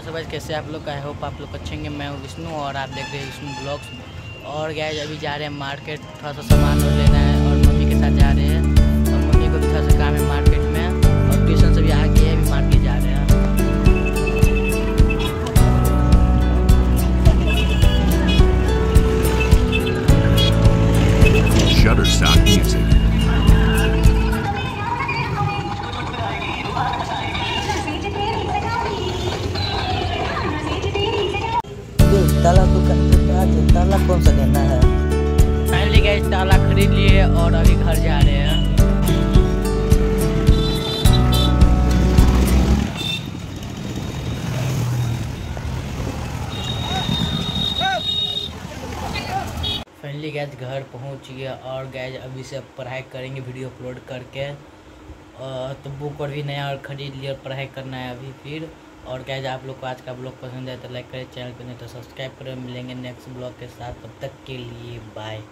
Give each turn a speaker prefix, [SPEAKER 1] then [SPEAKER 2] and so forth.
[SPEAKER 1] सो भाई कैसे आप लोग का? आई होप आप लोग अच्छे होंगे। मैं हूँ विष्णु और आप देख रहे हैं विष्णु ब्लॉग्स। और गए अभी जा रहे हैं मार्केट थोड़ा सा सामान और लेना है और मम्मी के साथ जा रहे हैं। और मम्मी को भी थोड़ा सा काम है मार्केट में। और ट्यूशन से भी आ गए अभी मार्केट जा रहे हैं।
[SPEAKER 2] Shutterstock Music.
[SPEAKER 3] ताला दुकान ताला कौन सा लेना है?
[SPEAKER 1] फाइनली गए ताला खरीद लिए और अभी घर जा रहे हैं। फाइनली गैस घर पहुँच गया और गैस अभी से पढ़ाई करेंगे, वीडियो अपलोड करके। तो बुक और भी नया और ख़रीद लिया पढ़ाई करना है अभी फिर। और गैस आप लोग को आज का ब्लॉग पसंद है तो लाइक करें चैनल पर नहीं तो सब्सक्राइब करें मिलेंगे नेक्स्ट ब्लॉग के साथ। तब तक के लिए बाय